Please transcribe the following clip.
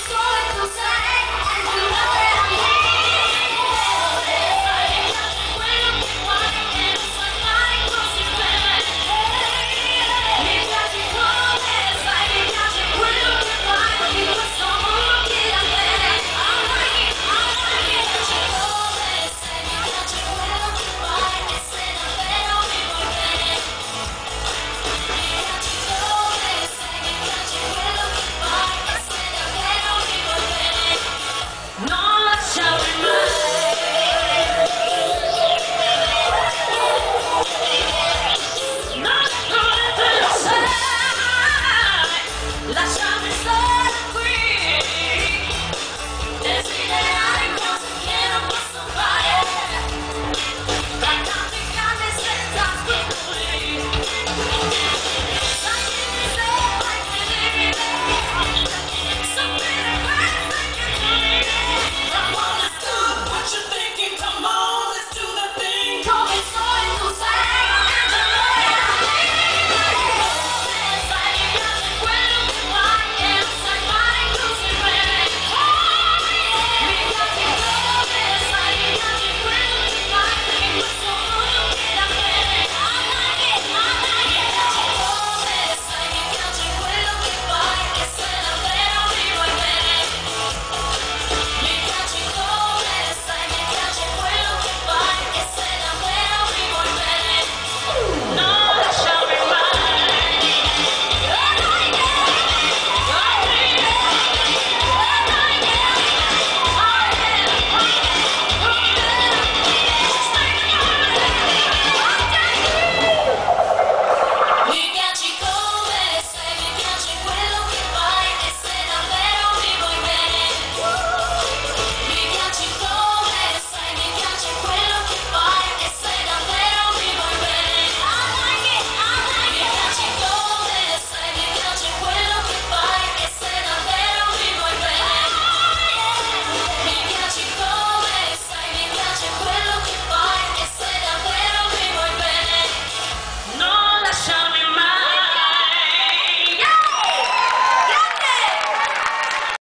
Let's go! slow.